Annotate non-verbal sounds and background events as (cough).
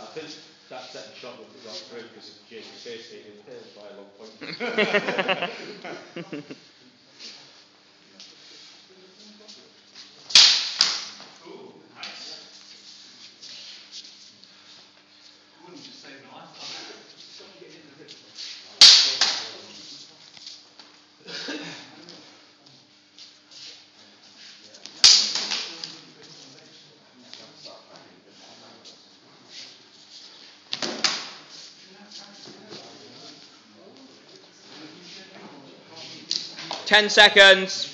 I think that second shot would have got through because of James Jake associated by a long point. (laughs) (laughs) Ten seconds.